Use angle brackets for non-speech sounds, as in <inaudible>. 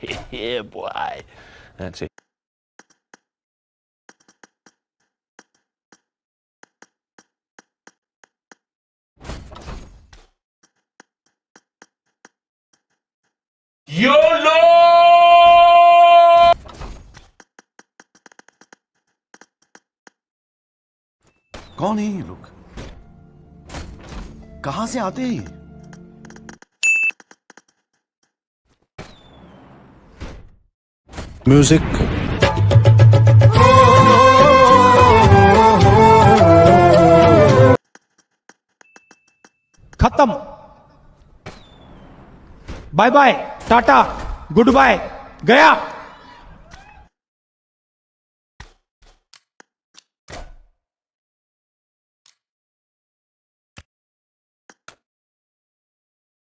<laughs> yeah, boy. That's it. YOLO! कौन है ये लोग कहां से आते हैं Music. खत्म bye bye tata good bye गया